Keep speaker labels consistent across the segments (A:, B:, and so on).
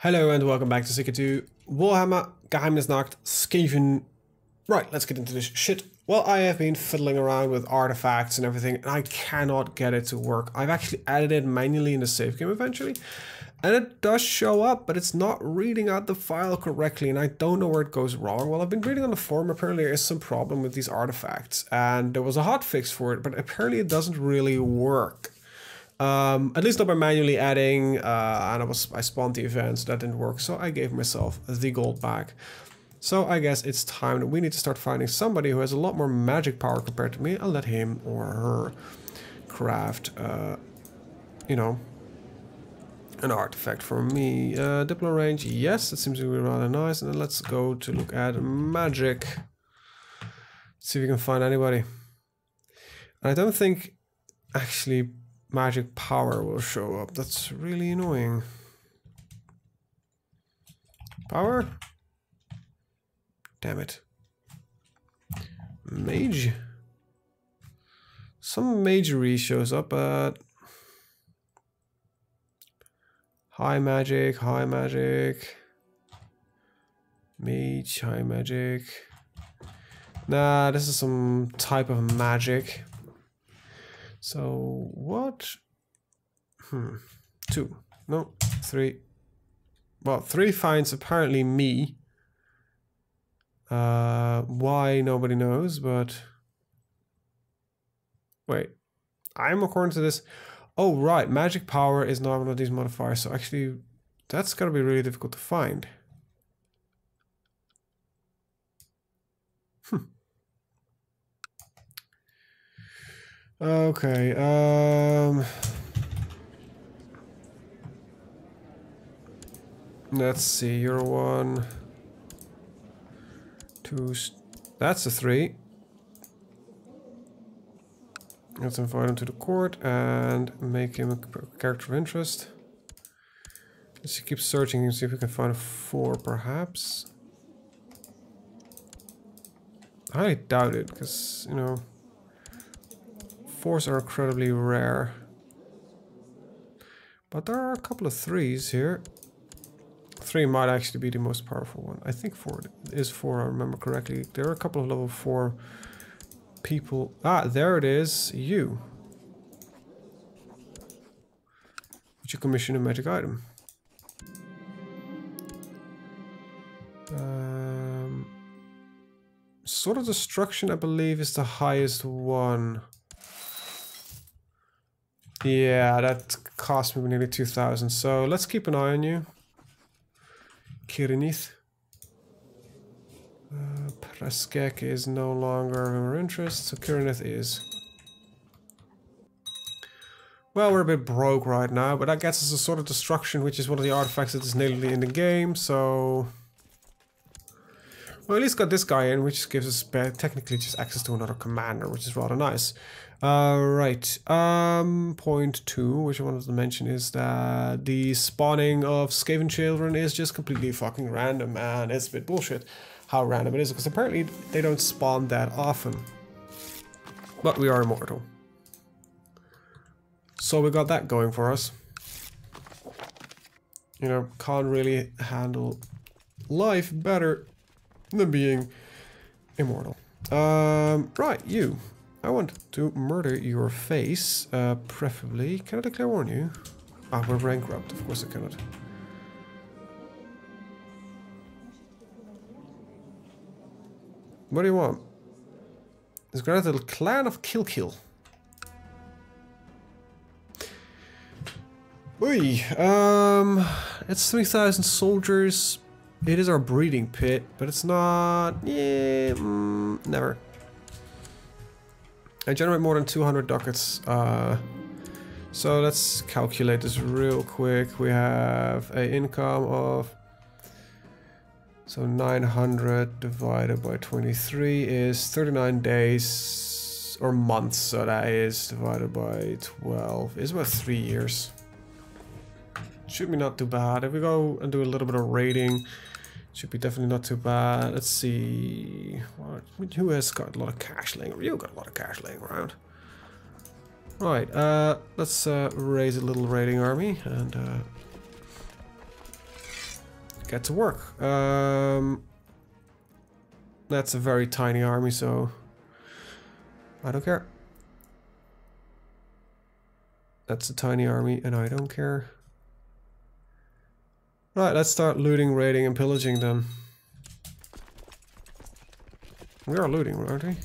A: Hello and welcome back to CK2 Warhammer Geheimnisnacht Skaven. Right, let's get into this shit. Well, I have been fiddling around with artifacts and everything, and I cannot get it to work. I've actually added it manually in the save game eventually, and it does show up, but it's not reading out the file correctly, and I don't know where it goes wrong. Well, I've been reading on the forum, apparently there is some problem with these artifacts, and there was a hotfix for it, but apparently it doesn't really work. Um, at least not by manually adding, uh, and I was I spawned the events that didn't work, so I gave myself the gold back. So I guess it's time that we need to start finding somebody who has a lot more magic power compared to me. I'll let him or her craft, uh, you know, an artifact for me. Uh, Diplo range, yes, it seems to be rather nice. And then let's go to look at magic. See if we can find anybody. And I don't think actually magic power will show up. That's really annoying. Power? Damn it. Mage? Some magery shows up, but... High magic, high magic. Mage, high magic. Nah, this is some type of magic. So what? Hmm. Two. No, three. Well, three finds apparently me. Uh, why nobody knows, but wait. I'm according to this. Oh right, magic power is not one of these modifiers. So actually, that's gonna be really difficult to find. Hmm. Okay, um... Let's see, you're one... Two... That's a three. Let's invite him to the court and make him a character of interest. Let's keep searching and see if we can find a four, perhaps. I doubt it, because, you know... Fours are incredibly rare. But there are a couple of threes here. Three might actually be the most powerful one. I think four is four, I remember correctly. There are a couple of level four people. Ah, there it is. You. Would you commission a magic item? Um, Sword of Destruction, I believe, is the highest one. Yeah, that cost me nearly 2,000. So let's keep an eye on you. Kirinith. Uh, Preskek is no longer of our interest, so Kirinith is. Well, we're a bit broke right now, but that gets us a Sword of Destruction, which is one of the artifacts that is natively in the game, so... Well, at least got this guy in, which gives us technically just access to another commander, which is rather nice. Uh, right. Um, point two, which I wanted to mention, is that the spawning of Skaven children is just completely fucking random, and it's a bit bullshit how random it is, because apparently they don't spawn that often. But we are immortal. So we got that going for us. You know, can't really handle life better than being immortal. Um, right, you. I want to murder your face, uh, preferably. Can I declare warn you? Ah, we're bankrupt. Of course I cannot. What do you want? It's granted the clan of Kill Kill. Oi, um, it's 3,000 soldiers. It is our breeding pit, but it's not, yeah, mm, never. I generate more than 200 ducats. Uh, so let's calculate this real quick. We have a income of so 900 divided by 23 is 39 days or months. So that is divided by 12 is about three years. Should be not too bad. If we go and do a little bit of raiding, should be definitely not too bad. Let's see. What, who has got a lot of cash laying around? You got a lot of cash laying around. Right, uh, let's uh, raise a little raiding army and uh, get to work. Um, that's a very tiny army, so I don't care. That's a tiny army, and I don't care. Right, let's start looting, raiding, and pillaging then. We are looting, aren't we?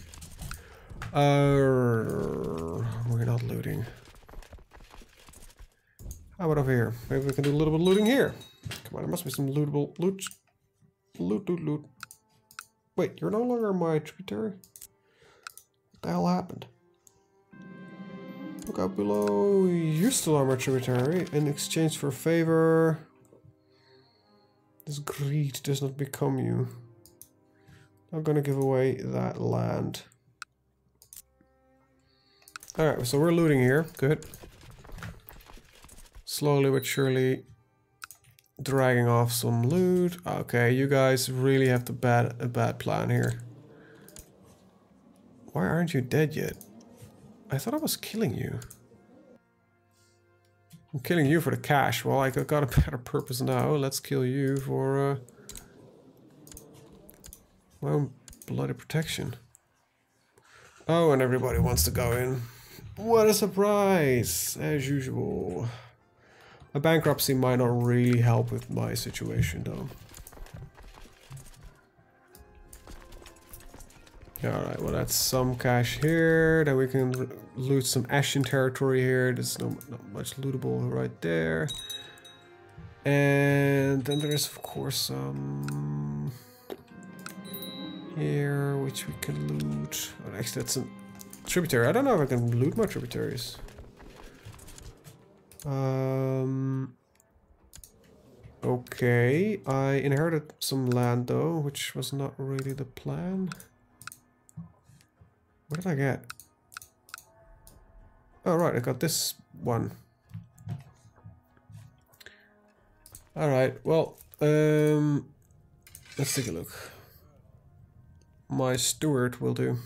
A: Uh, we're not looting. How about over here? Maybe we can do a little bit of looting here. Come on, there must be some lootable loot. Loot, loot, loot. Wait, you're no longer my tributary? What the hell happened? Look up below. You still are my tributary. In exchange for favor. This greed does not become you. I'm gonna give away that land. Alright, so we're looting here. Good. Slowly but surely dragging off some loot. Okay, you guys really have the bad a bad plan here. Why aren't you dead yet? I thought I was killing you. I'm killing you for the cash. Well, I got a better purpose now. Let's kill you for uh, my own bloody protection. Oh, and everybody wants to go in. What a surprise, as usual. A bankruptcy might not really help with my situation though. Alright, well that's some cash here. Then we can loot some Ashen territory here. There's no, not much lootable right there. And then there is of course some here which we can loot. Oh, actually that's a tributary. I don't know if I can loot my tributaries. Um, okay, I inherited some land though, which was not really the plan. What did I get? Oh right, I got this one. Alright, well, um, let's take a look. My steward will do.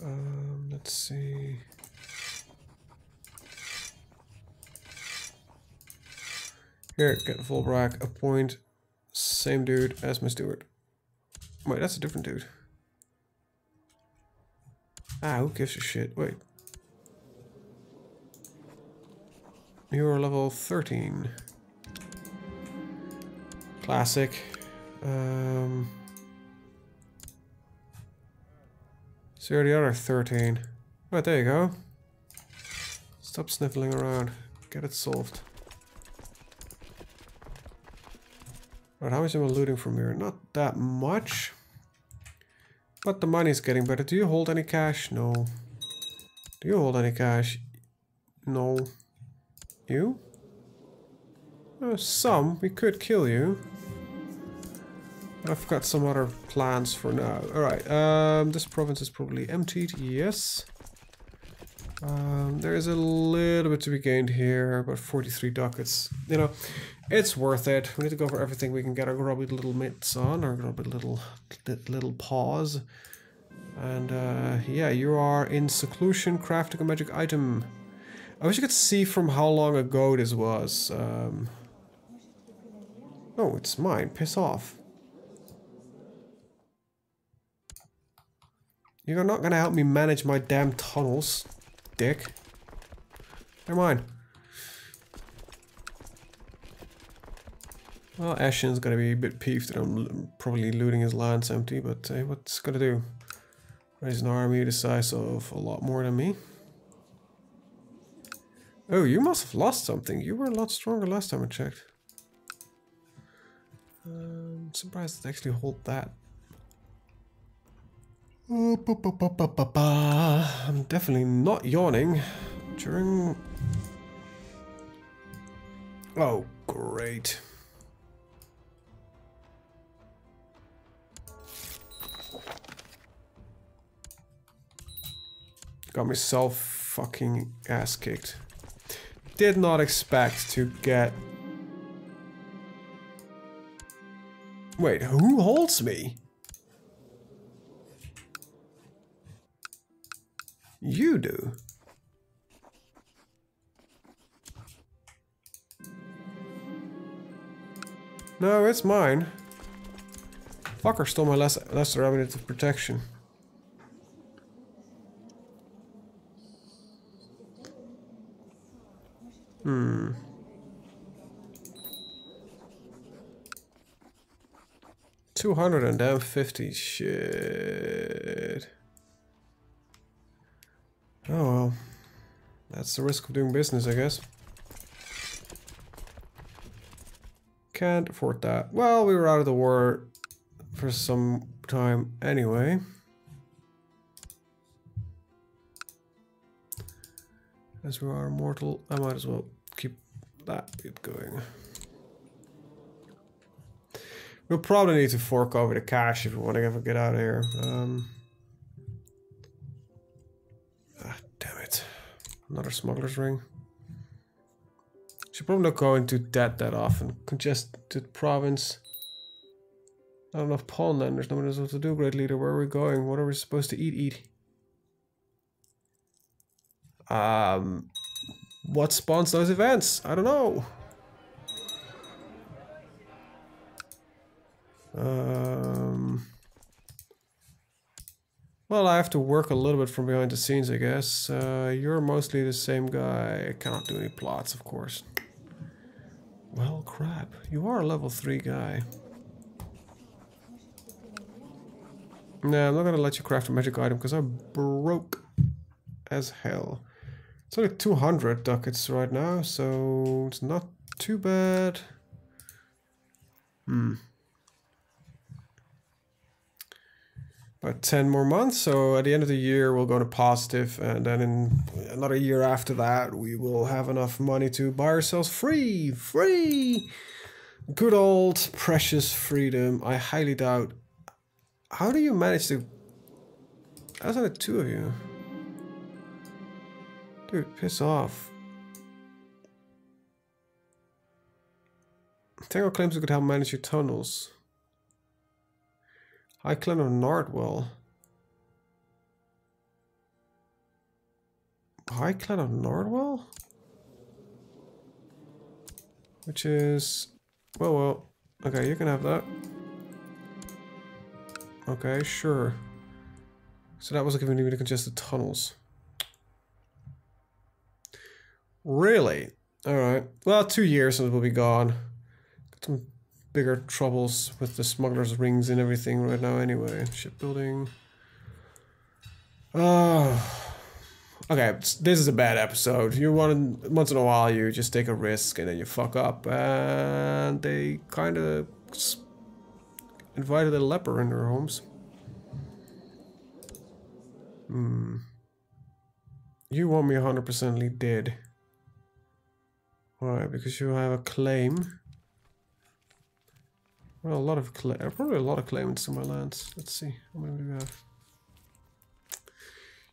A: Um, let's see. Here, get full brack, appoint same dude as my steward. Wait, that's a different dude. Ah, who gives a shit? Wait. You're level 13. Classic. Um, so you're the other 13. Right, there you go. Stop sniffling around. Get it solved. Right, how much am I looting from here? Not that much. But the money is getting better. Do you hold any cash? No. Do you hold any cash? No. You? Uh, some. We could kill you. I've got some other plans for now. Alright, um, this province is probably emptied. Yes. Um, there is a little bit to be gained here, about 43 ducats. You know, it's worth it. We need to go for everything we can get our grubby little mitts on, our grubby little little paws. And uh, yeah, you are in seclusion, crafting a magic item. I wish you could see from how long ago this was. Um, oh, it's mine. Piss off. You're not gonna help me manage my damn tunnels, dick. Never mind. Well, Ashen's gonna be a bit peeved that I'm probably looting his lands empty, but hey, what's gonna do? Raise an army the size of a lot more than me. Oh, you must have lost something. You were a lot stronger last time I checked. I'm surprised it actually hold that. I'm definitely not yawning during... Oh, great. Got myself fucking ass kicked. Did not expect to get... Wait, who holds me? You do. No, it's mine. Fucker stole my less lesser avenue of protection. Hmm. Two hundred and damn fifty. Shit. Oh well. That's the risk of doing business, I guess. Can't afford that. Well, we were out of the war for some time anyway. As we are immortal, I might as well keep that bit going. We'll probably need to fork over the cash if we want to ever get out of here. Um, Another smuggler's ring. Should probably not go into debt that often. Congested province. Not enough pawn land. There's no one else to do, great leader. Where are we going? What are we supposed to eat? Eat. Um, what spawns those events? I don't know. Um, well, I have to work a little bit from behind the scenes, I guess. Uh, you're mostly the same guy. I cannot do any plots, of course. Well, crap. You are a level 3 guy. Nah, I'm not gonna let you craft a magic item because I'm broke as hell. It's only 200 ducats right now, so it's not too bad. Hmm. About 10 more months. So at the end of the year, we'll go to positive, and then in another year after that, we will have enough money to buy ourselves free, free, good old precious freedom. I highly doubt. How do you manage to? How's only two of you? Dude, piss off. Tango claims we could help manage your tunnels. High Clan of Nardwell. High Clan of Nardwell? Which is... Well, well. Okay, you can have that. Okay, sure. So that wasn't giving me the congested tunnels. Really? Alright. Well, two years and it will be gone. Got some bigger troubles with the smugglers' rings and everything right now anyway. Shipbuilding. Oh. Okay, this is a bad episode. You want once in a while you just take a risk and then you fuck up, and they kind of invited a leper in their homes. Hmm. You want me 100% dead. Why? Because you have a claim. Well, a lot of claim, probably a lot of claimants to my lands. Let's see, how many we have?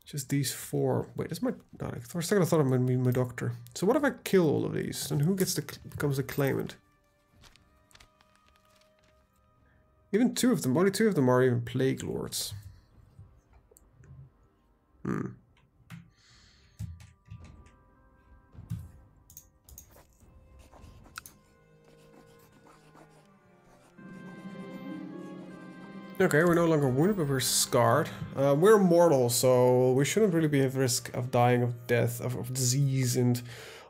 A: Just these four. Wait, that's my. No, for a second I thought it might be my doctor. So what if I kill all of these? And who gets the becomes a claimant? Even two of them. Only two of them are even plague lords. Hmm. Okay, we're no longer wounded, but we're scarred. Uh, we're mortal, so we shouldn't really be at risk of dying of death, of, of disease, and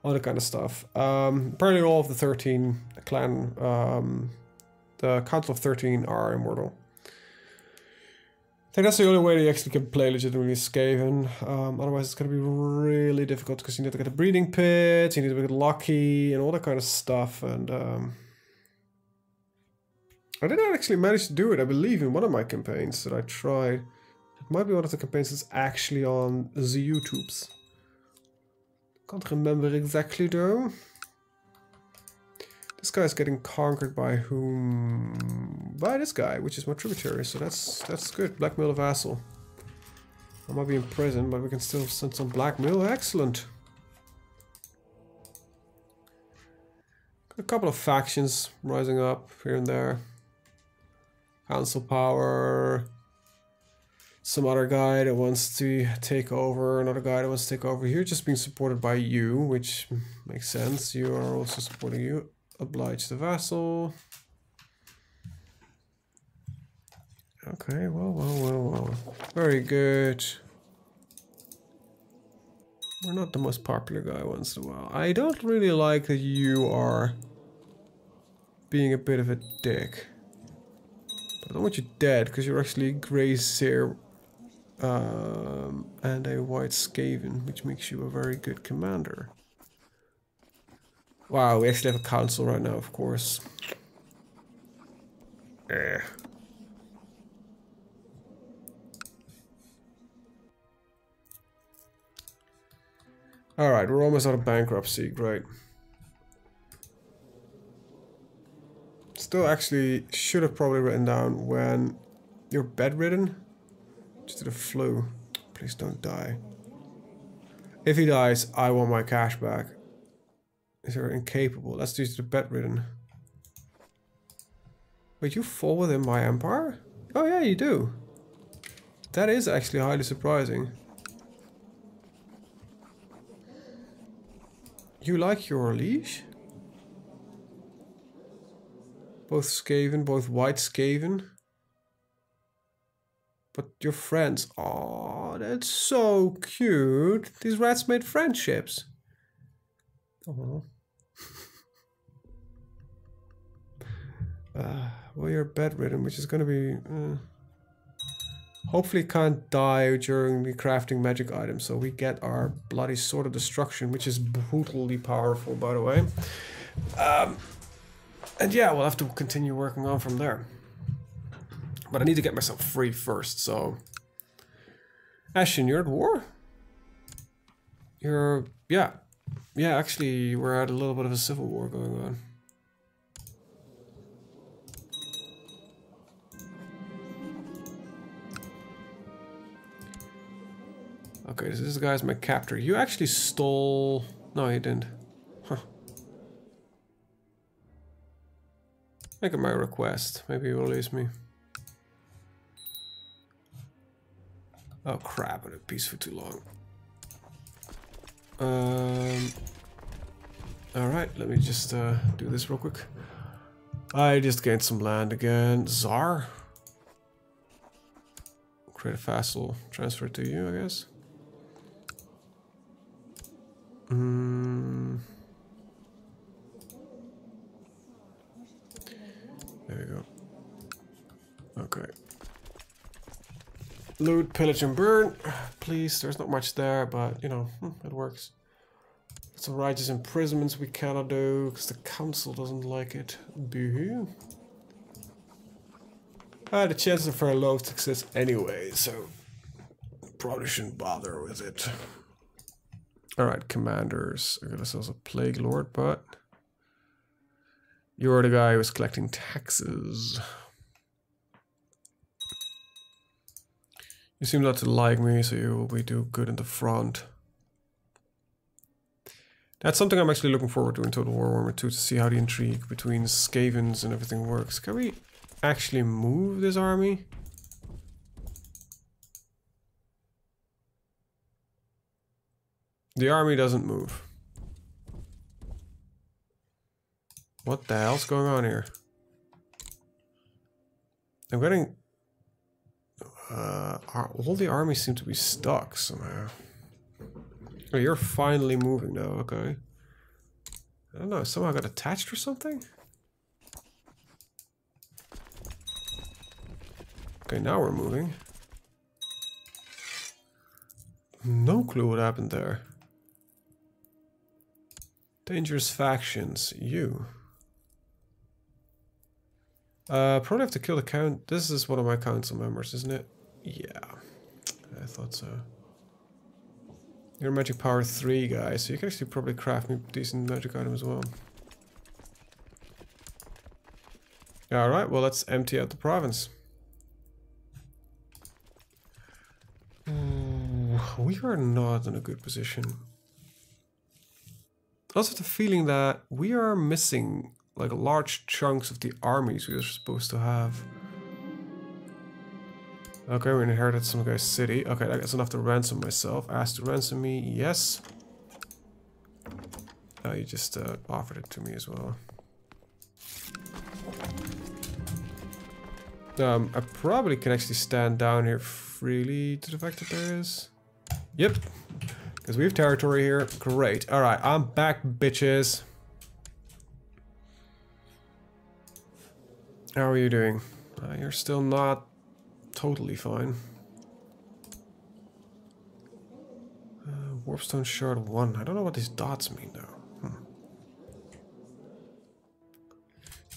A: all that kind of stuff. Um, apparently all of the 13 clan, um, the Council of 13 are immortal. I think that's the only way they actually can play legitimately Skaven. Um, otherwise, it's going to be really difficult because you need to get a breeding pit, you need to get lucky, and all that kind of stuff. And um, I didn't actually manage to do it, I believe, in one of my campaigns that I tried. It might be one of the campaigns that's actually on the YouTubes. Can't remember exactly though. This guy's getting conquered by whom? By this guy, which is my tributary, so that's that's good. Blackmail a vassal. I might be in prison, but we can still send some blackmail. Excellent. a couple of factions rising up here and there. Council power. Some other guy that wants to take over. Another guy that wants to take over. You're just being supported by you, which makes sense. You are also supporting you. Oblige the vassal. Okay, well, well, well, well. Very good. We're not the most popular guy once in a while. I don't really like that you are being a bit of a dick. I don't want you dead, because you're actually Grey Seer um, and a White Skaven, which makes you a very good commander. Wow, we actually have a council right now, of course. Eh. Alright, we're almost out of bankruptcy, great. Still actually should have probably written down when you're bedridden. Just to the flu. Please don't die. If he dies, I want my cash back. Is are incapable. Let's do the bedridden. Wait, you fall within my empire? Oh yeah, you do. That is actually highly surprising. You like your liege? Both Skaven, both white Skaven. But your friends, oh, that's so cute. These rats made friendships. Oh. uh, well, you're bedridden, which is going to be... Uh, hopefully can't die during the crafting magic item. so we get our bloody sword of destruction, which is brutally powerful, by the way. Um, and yeah, we'll have to continue working on from there. But I need to get myself free first, so... Ashen, you're at war? You're... yeah. Yeah, actually, we're at a little bit of a civil war going on. Okay, so this guy's my captor. You actually stole... No, you didn't. Make my request. Maybe release me. Oh crap, I've been peace for too long. Um, Alright, let me just uh, do this real quick. I just gained some land again. Czar. Create a vassal. Transfer to you, I guess. Mm. There we go. Okay. Loot, pillage, and burn. Please, there's not much there, but, you know, hmm, it works. Some righteous imprisonments we cannot do, because the council doesn't like it. Boo-hoo. Uh, the chances are very low success anyway, so probably shouldn't bother with it. Alright, commanders. I got ourselves a plague lord, but you're the guy who's collecting taxes. You seem not to like me, so you will be do good in the front. That's something I'm actually looking forward to in Total War Warhammer 2, to see how the intrigue between Skavens and everything works. Can we actually move this army? The army doesn't move. What the hell's going on here? I'm getting... Uh, all the armies seem to be stuck somehow. Oh, you're finally moving now, okay. I don't know, somehow got attached or something? Okay, now we're moving. No clue what happened there. Dangerous factions, you. Uh, probably have to kill the count. This is one of my council members, isn't it? Yeah, I thought so. You're magic power 3 guy, so you can actually probably craft me decent magic item as well. Alright, well let's empty out the province. We are not in a good position also the feeling that we are missing like large chunks of the armies we are supposed to have. Okay, we inherited some guy's city. Okay, that's enough to ransom myself. Asked to ransom me, yes. Oh, you just uh, offered it to me as well. Um, I probably can actually stand down here freely to the fact that there is. Yep. Because we have territory here. Great. Alright, I'm back, bitches. How are you doing? Uh, you're still not totally fine. Uh, Warpstone Shard 1. I don't know what these dots mean though. Hmm.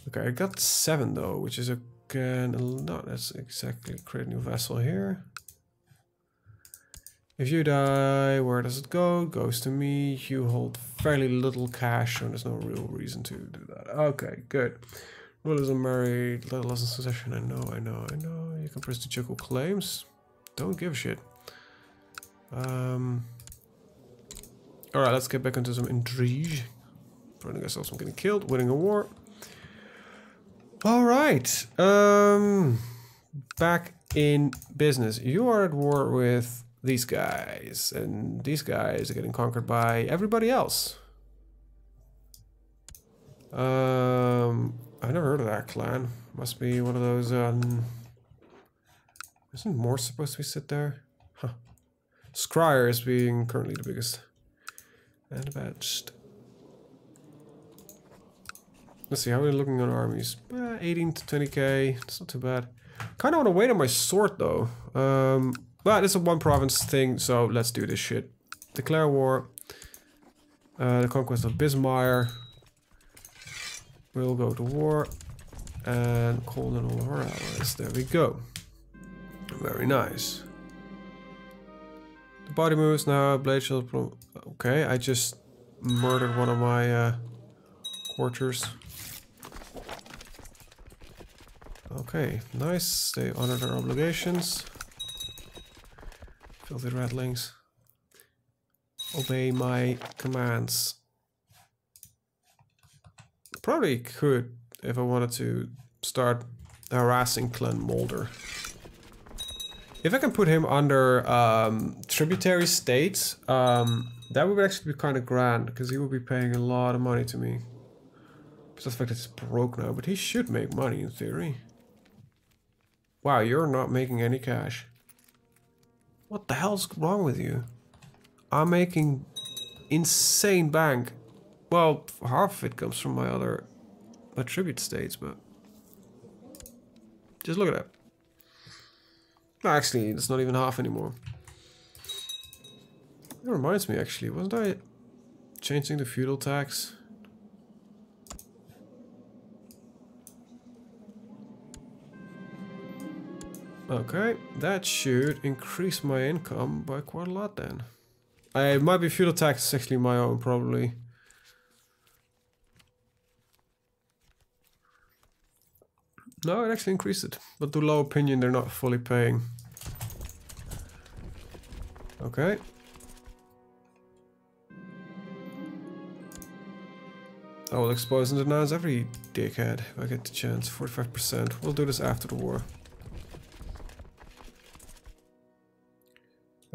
A: Okay, I got 7 though, which is again... No, that's exactly create a new vessel here. If you die, where does it go? Goes to me. You hold fairly little cash, so there's no real reason to do that. Okay, good. Will is married, little less in succession. I know, I know, I know. You can press the juggle claims. Don't give a shit. Um. Alright, let's get back into some intrigue. Finding ourselves from getting killed, winning a war. Alright. Um back in business. You are at war with these guys, and these guys are getting conquered by everybody else. Um, I've never heard of that clan. Must be one of those. Um, isn't more supposed to be sit there? Huh. Skryre is being currently the biggest. And best. Let's see, how are we looking on armies? Eh, 18 to 20k, it's not too bad. Kind of want to wait on my sword though. Um, but it's a one province thing, so let's do this shit. Declare war. Uh, the conquest of Bismarck. We'll go to war. And call in all of our allies. There we go. Very nice. The body moves now. Blade shield. Okay, I just murdered one of my uh, quarters. Okay, nice. They honor their obligations. Filthy rattlings. Obey my commands. Probably could if I wanted to start harassing Clan Moulder. If I can put him under um, tributary states, um, that would actually be kind of grand, because he would be paying a lot of money to me. Besides the fact that it's broke now, but he should make money in theory. Wow, you're not making any cash. What the hell's wrong with you? I'm making insane bank. Well, half of it comes from my other attribute states, but just look at that. Actually, it's not even half anymore. It reminds me, actually, wasn't I changing the feudal tax? Okay, that should increase my income by quite a lot then. I might be feudal tax is actually my own probably. No, it actually increased it, but to low opinion they're not fully paying. Okay. I will expose and denounce every dickhead if I get the chance. 45%. We'll do this after the war.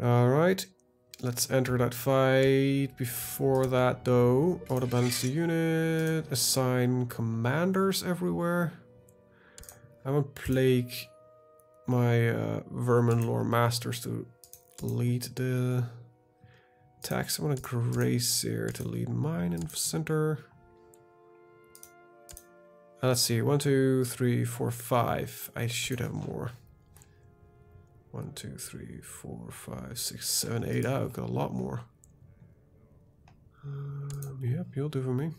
A: Alright, let's enter that fight. Before that though, auto balance the unit, assign commanders everywhere. I want Plague my uh, Vermin Lore Masters to lead the attacks. I want a Grey Seer to lead mine in center. Uh, let's see, one, two, three, four, five. I should have more. One, two, three, four, five, six, seven, eight. I've got a lot more. Um, yep, you'll do for me.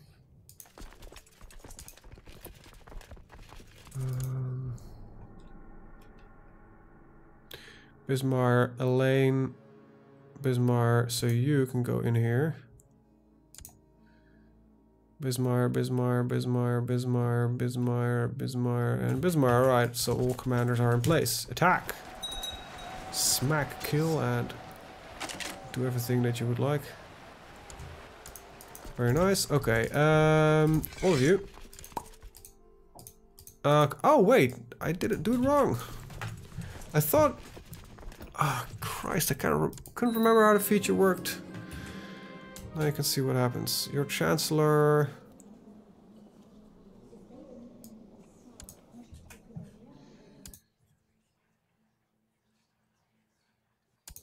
A: Um, Bismarck, Elaine, Bismarck, so you can go in here. Bismarck, Bismarck, Bismarck, Bismarck, Bismarck, Bismarck, and Bismarck. Alright, so all commanders are in place. Attack! smack kill and do everything that you would like. Very nice. Okay, um, all of you. Uh, oh, wait, I did it, do it wrong. I thought... Ah, oh, Christ, I kind of re couldn't remember how the feature worked. Now you can see what happens. Your Chancellor...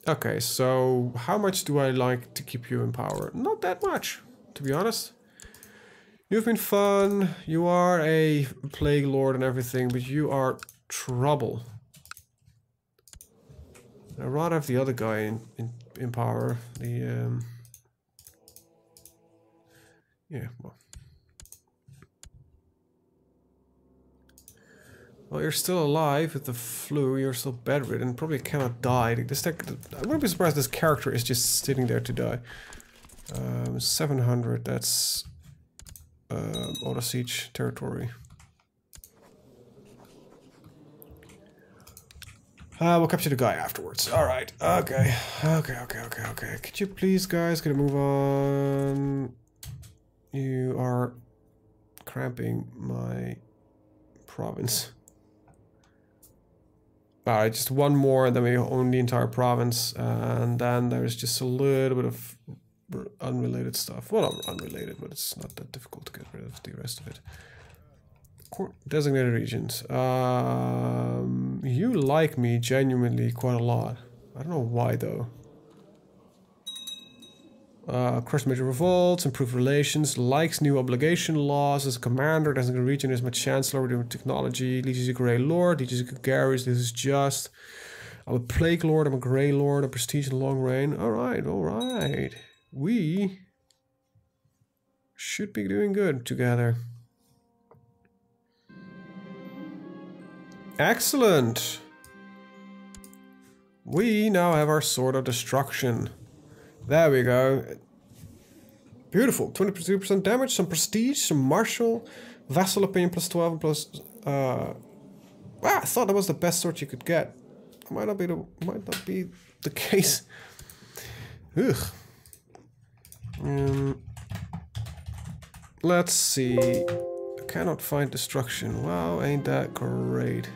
A: Okay, so how much do I like to keep you in power? Not that much, to be honest. You've been fun, you are a plague lord and everything, but you are trouble. I'd rather have the other guy in, in, in power. The, um... Yeah, well. Well, you're still alive with the flu, you're still bedridden, probably cannot die. This I wouldn't be surprised this character is just sitting there to die. Um, 700, that's uh, auto siege territory. Uh, we'll capture the guy afterwards. Alright, okay, okay, okay, okay, okay. Could you please, guys, get a move on? You are cramping my province. Alright, just one more, and then we own the entire province, and then there's just a little bit of unrelated stuff. Well, not unrelated, but it's not that difficult to get rid of the rest of it. Designated regions. Um, you like me genuinely quite a lot. I don't know why, though. Uh, crush major revolts, improve relations, likes new obligation laws as a commander, doesn't region as my chancellor, doing technology, leads a grey lord, leads a Garrus, this is just. I'm a plague lord, I'm a grey lord, a prestige and long reign. Alright, alright. We should be doing good together. Excellent! We now have our Sword of Destruction. There we go. Beautiful. 22% damage, some prestige, some martial, vassal opinion plus 12 plus... Uh, ah, I thought that was the best sword you could get. Might not be the might not be the case. Ugh. Um, let's see. I cannot find destruction. Wow, ain't that great.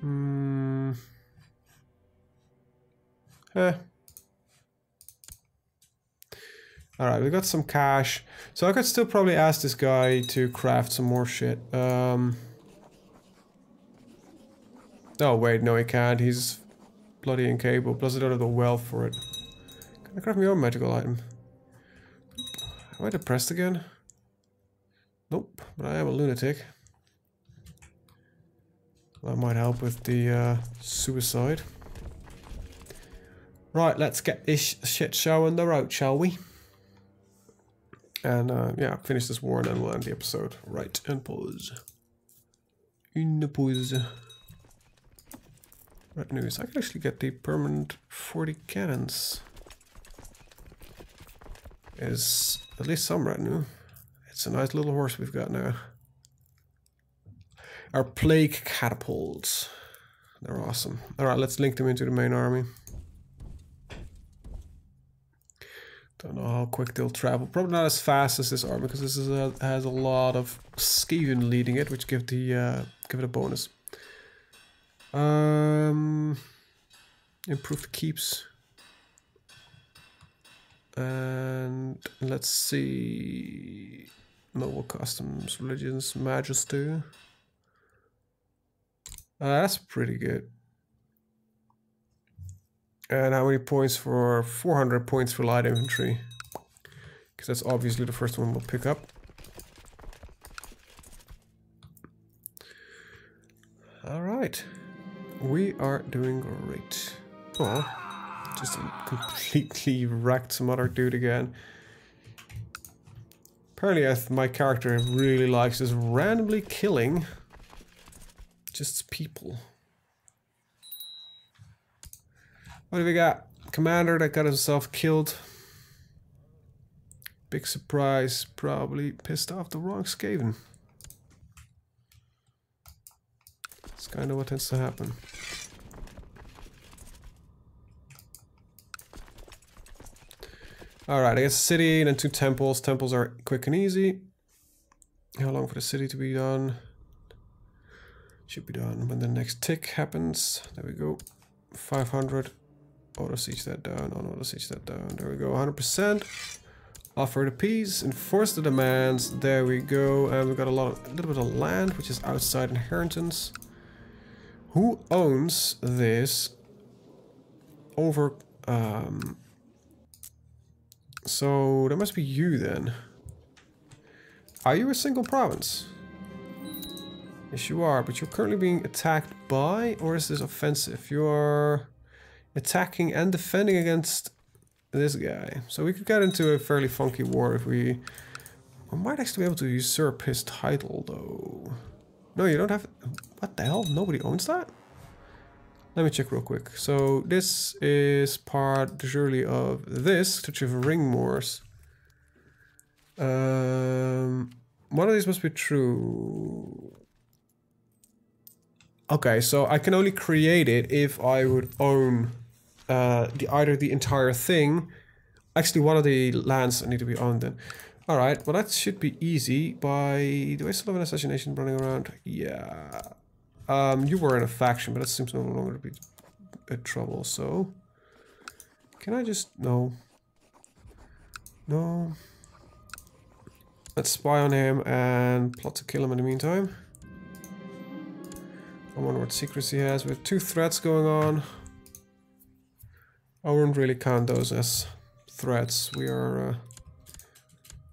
A: Hmm. Eh. Alright, we got some cash. So I could still probably ask this guy to craft some more shit. Um... Oh, wait, no he can't. He's bloody incapable. Plus I don't have the wealth for it. I craft my own magical item? Am I depressed again? Nope, but I am a lunatic. That might help with the uh, suicide. Right, let's get this shit show on the road, shall we? And uh, yeah, finish this war and then we'll end the episode. Right, and pause. In the pause. Right news. I can actually get the permanent 40 cannons. Is at least some retinue. It's a nice little horse we've got now. Our plague catapults. They're awesome. Alright, let's link them into the main army. Don't know how quick they'll travel. Probably not as fast as this army because this is a, has a lot of Skaven leading it, which give the uh, give it a bonus. Um, improve keeps. And let's see. Noble customs, religions, majesty. Uh, that's pretty good. And how many points for 400 points for light infantry? Because that's obviously the first one we'll pick up. Alright. We are doing great. Oh, just completely wrecked some other dude again. Apparently my character really likes just randomly killing just people. What do we got? Commander that got himself killed. Big surprise, probably pissed off the wrong Skaven. That's kind of what tends to happen. Alright, I guess city and then two temples. Temples are quick and easy. How long for the city to be done? Should be done when the next tick happens. There we go. 500 auto siege that down, on auto siege that down. There we go, 100%. Offer the peace, enforce the demands. There we go. And we've got a lot, of, a little bit of land, which is outside inheritance. Who owns this over... Um, so that must be you then. Are you a single province? Yes, you are, but you're currently being attacked by, or is this offensive? You are attacking and defending against this guy. So we could get into a fairly funky war if we... We might actually be able to usurp his title, though. No, you don't have... What the hell? Nobody owns that? Let me check real quick. So this is part surely of this, Touch of Ringmoors. Um, one of these must be true. Okay, so I can only create it if I would own uh, the either the entire thing. Actually, one of the lands need to be owned then. All right, well that should be easy. By do I still have an assassination running around? Yeah. Um, you were in a faction, but that seems no longer to be a trouble. So, can I just no, no? Let's spy on him and plot to kill him in the meantime. I wonder what secrets he has. We have two threats going on. I wouldn't really count those as threats. We are, uh,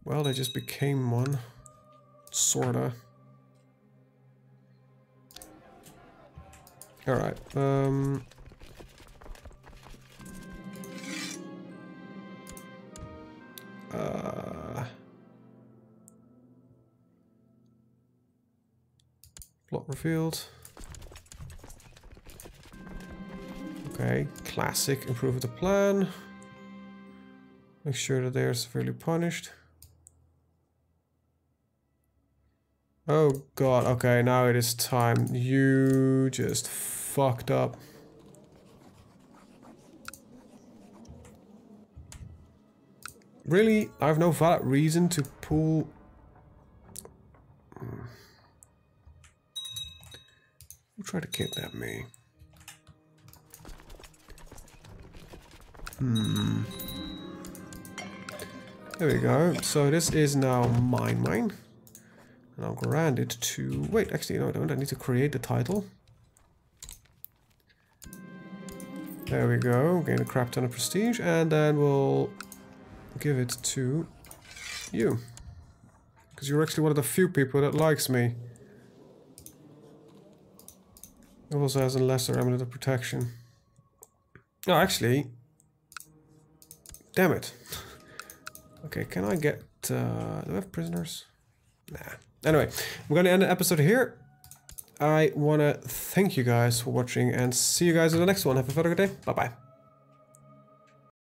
A: well, they just became one. Sorta. Alright, um... Uh... Plot revealed. Okay, classic, improve the plan. Make sure that they are severely punished. Oh god, okay, now it is time. You just fucked up. Really? I have no valid reason to pull... Who tried to kidnap me? Hmm. There we go. So this is now mine mine. And I'll grant it to... Wait, actually, no, I don't. I need to create the title. There we go. Gain a crap ton of prestige. And then we'll give it to you. Because you're actually one of the few people that likes me. It also has a lesser amulet of protection. No, actually, Damn it. okay, can I get... Uh, do I have prisoners? Nah. Anyway, we're going to end the episode here. I want to thank you guys for watching and see you guys in the next one. Have a good day. Bye-bye.